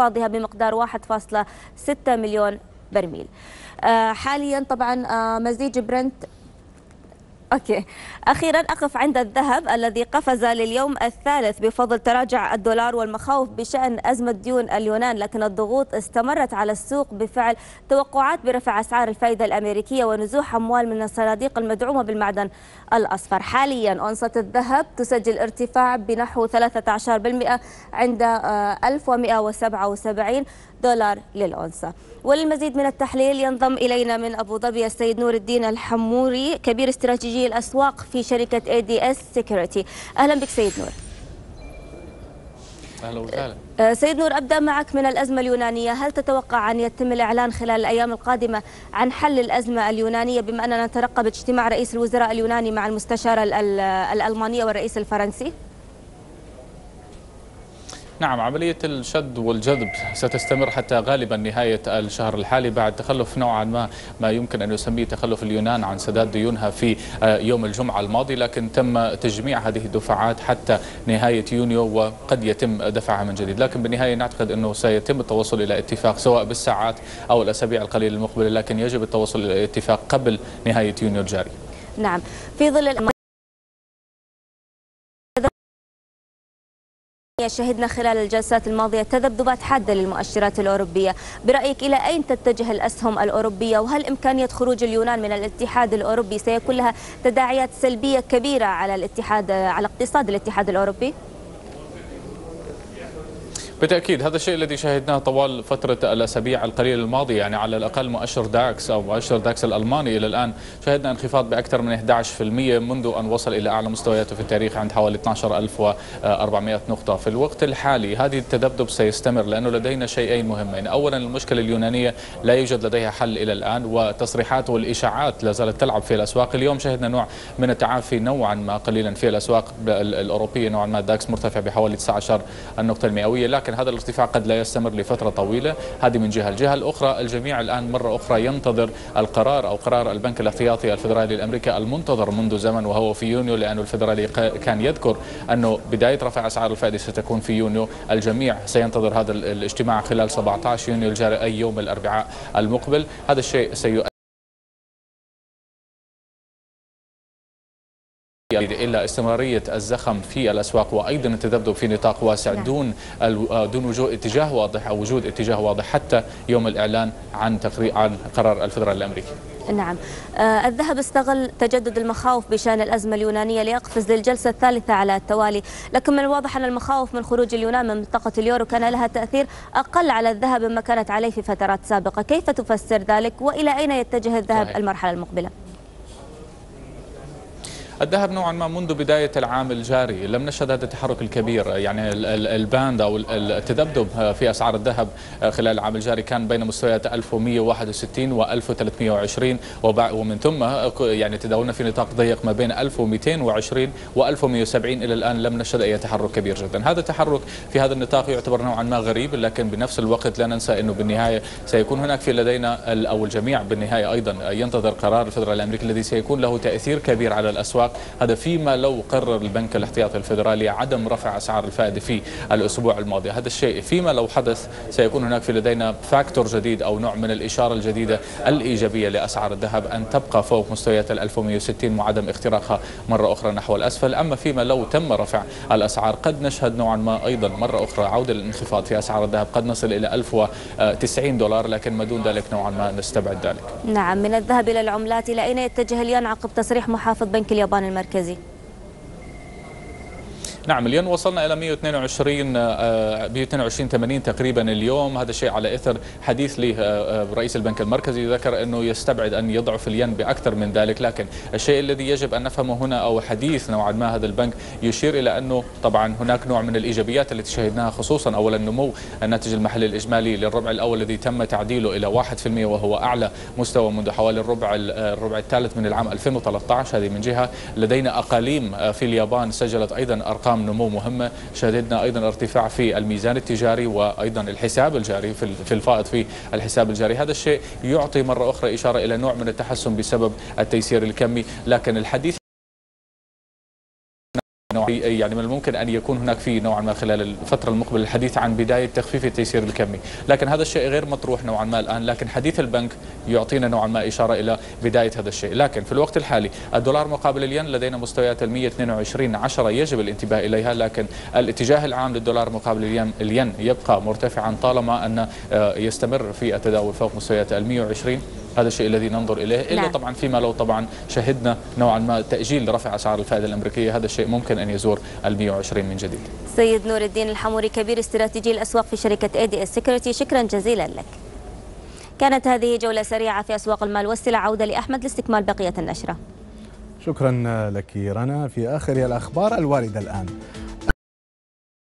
انخفاضها بمقدار 1.6 مليون برميل. حاليا طبعا مزيج برنت أوبك. أخيرا أقف عند الذهب الذي قفز لليوم الثالث بفضل تراجع الدولار والمخاوف بشأن أزمة ديون اليونان لكن الضغوط استمرت على السوق بفعل توقعات برفع أسعار الفائدة الأمريكية ونزوح أموال من الصناديق المدعومة بالمعدن الأصفر. حاليا أونصة الذهب تسجل ارتفاع بنحو 13% عند 1177 دولار للأونصة وللمزيد من التحليل ينضم إلينا من أبو ظبي السيد نور الدين الحموري كبير استراتيجي الأسواق في شركة ADS Securities أهلا بك سيد نور. أهلا وسهلا. سيد نور أبدأ معك من الأزمة اليونانية، هل تتوقع أن يتم الإعلان خلال الأيام القادمة عن حل الأزمة اليونانية بما أننا نترقب اجتماع رئيس الوزراء اليوناني مع المستشاره الالمانيه والرئيس الفرنسي؟ نعم عملية الشد والجذب ستستمر حتى غالبا نهاية الشهر الحالي بعد تخلف نوعا ما ما يمكن أن يسميه تخلف اليونان عن سداد ديونها في يوم الجمعة الماضي لكن تم تجميع هذه الدفعات حتى نهاية يونيو وقد يتم دفعها من جديد. لكن بالنهاية نعتقد أنه سيتم التوصل إلى اتفاق سواء بالساعات أو الأسابيع القليلة المقبلة لكن يجب التوصل إلى اتفاق قبل نهاية يونيو الجاري نعم في ظل شهدنا خلال الجلسات الماضية تذبذبات حادة للمؤشرات الأوروبية برأيك إلى أين تتجه الأسهم الأوروبية وهل إمكانية خروج اليونان من الاتحاد الأوروبي سيكون لها تداعيات سلبية كبيرة على الاتحاد على اقتصاد الاتحاد الأوروبي؟ بالتأكيد هذا الشيء الذي شاهدناه طوال فترة الأسابيع القليلة الماضية يعني على الأقل مؤشر داكس أو مؤشر داكس الألماني إلى الآن شهدنا انخفاض بأكثر من 11% منذ أن وصل إلى أعلى مستوياته في التاريخ عند حوالي 12400 نقطة. في الوقت الحالي هذه التذبذب سيستمر لأنه لدينا شيئين مهمين. أولا المشكلة اليونانية لا يوجد لديها حل إلى الآن وتصريحات والإشاعات لا زالت تلعب في الأسواق. اليوم شهدنا نوع من التعافي نوعا ما قليلا في الأسواق الأوروبية نوعا ما داكس مرتفع بحوالي 19 النقطة المئوية لكن لكن هذا الارتفاع قد لا يستمر لفترة طويلة. هذه من جهة. الجهة الأخرى الجميع الآن مرة أخرى ينتظر القرار أو قرار البنك الاحتياطي الفدرالي الأمريكي المنتظر منذ زمن وهو في يونيو لأنه الفدرالي كان يذكر أنه بداية رفع أسعار الفائدة ستكون في يونيو. الجميع سينتظر هذا الاجتماع خلال 17 يونيو الجاري أي يوم الأربعاء المقبل. هذا الشيء سيؤدي إلا استمرارية الزخم في الأسواق وأيضا التذبذب في نطاق واسع نعم. دون دون وجود اتجاه واضح أو وجود اتجاه واضح حتى يوم الإعلان عن تقرير عن قرار الفدرالي الأمريكي. نعم. آه الذهب استغل تجدد المخاوف بشان الأزمة اليونانية ليقفز للجلسة الثالثة على التوالي. لكن من الواضح أن المخاوف من خروج اليونان من منطقة اليورو كان لها تأثير أقل على الذهب مما كانت عليه في فترات سابقة. كيف تفسر ذلك؟ وإلى أين يتجه الذهب. المرحلة المقبلة؟ الذهب نوعا ما منذ بداية العام الجاري. لم نشهد هذا التحرك الكبير. يعني الباند أو التذبذب في أسعار الذهب خلال العام الجاري كان بين مستويات 1161 و 1320 ومن ثم يعني تداولنا في نطاق ضيق ما بين 1220 و 1170 إلى الآن لم نشهد أي تحرك كبير جدا. هذا التحرك في هذا النطاق يعتبر نوعا ما غريب لكن بنفس الوقت لا ننسى أنه بالنهاية سيكون هناك في لدينا أو الجميع بالنهاية أيضا ينتظر قرار الفدرالي الأمريكي الذي سيكون له تأثير كبير على الأسواق هذا فيما لو قرر البنك الاحتياطي الفدرالي عدم رفع أسعار الفائدة في الأسبوع الماضي. هذا الشيء فيما لو حدث سيكون هناك في لدينا فاكتور جديد أو نوع من الإشارة الجديدة الإيجابية لأسعار الذهب. أن تبقى فوق مستويات ال 1160 وعدم اختراقها مرة أخرى نحو الأسفل. أما فيما لو تم رفع الأسعار قد نشهد نوعا ما أيضا مرة أخرى عودة للانخفاض في أسعار الذهب. قد نصل إلى 1090 دولار لكن ما دون ذلك نوعا ما نستبعد ذلك. نعم من الذهب إلى العملات إلى أين يتجه اليون عقب تصريح محافظ بنك اليابان المركزي. نعم اليوم وصلنا إلى 122 122 80 تقريبا اليوم. هذا الشيء على إثر حديث له رئيس البنك المركزي ذكر إنه يستبعد أن يضعف الين بأكثر من ذلك. لكن الشيء الذي يجب أن نفهمه هنا أو حديث نوعا ما هذا البنك يشير إلى أنه طبعا هناك نوع من الإيجابيات التي شهدناها خصوصا اولا نمو الناتج المحلي الإجمالي للربع الأول الذي تم تعديله إلى 1% وهو أعلى مستوى منذ حوالي الربع الربع الثالث من العام 2013 هذه من جهة لدينا أقاليم في اليابان سجلت أيضا ارقام نمو مهمة شهدنا أيضا ارتفاع في الميزان التجاري وأيضا الحساب الجاري في الفائض في الحساب الجاري. هذا الشيء يعطي مرة أخرى إشارة إلى نوع من التحسن بسبب التيسير الكمي. لكن الحديث نوع يعني من الممكن أن يكون هناك في نوعا ما خلال الفترة المقبلة الحديث عن بداية تخفيف التيسير الكمي، لكن هذا الشيء غير مطروح نوعا ما الآن، لكن حديث البنك يعطينا نوعا ما إشارة إلى بداية هذا الشيء، لكن في الوقت الحالي الدولار مقابل الين لدينا مستويات ال 122 10 يجب الانتباه إليها، لكن الاتجاه العام للدولار مقابل الين الين يبقى مرتفعا طالما أن آه، يستمر في التداول فوق مستويات ال 120 هذا الشيء الذي ننظر إليه إلا نعم. طبعا فيما لو طبعا شهدنا نوعا ما تأجيل رفع أسعار الفائدة الأمريكية هذا الشيء ممكن أن يزور ال 120 من جديد. سيد نور الدين الحموري كبير استراتيجي الأسواق في شركة اي دي اس شكرا جزيلا لك. كانت هذه جولة سريعة في أسواق المال والسلع عودة لأحمد لاستكمال بقية النشرة. شكرا لك رنا. في آخر الأخبار الواردة الآن.